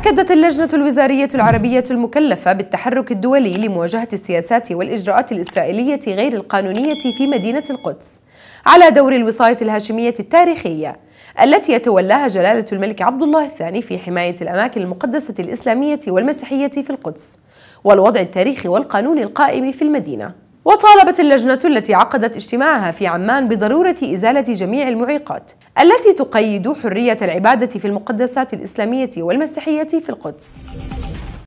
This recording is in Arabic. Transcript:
أكدت اللجنة الوزارية العربية المكلفة بالتحرك الدولي لمواجهة السياسات والإجراءات الإسرائيلية غير القانونية في مدينة القدس على دور الوصاية الهاشمية التاريخية التي يتولاها جلالة الملك عبد الله الثاني في حماية الأماكن المقدسة الإسلامية والمسيحية في القدس والوضع التاريخي والقانوني القائم في المدينة. وطالبت اللجنة التي عقدت اجتماعها في عمان بضرورة إزالة جميع المعيقات التي تقيد حرية العبادة في المقدسات الإسلامية والمسيحية في القدس.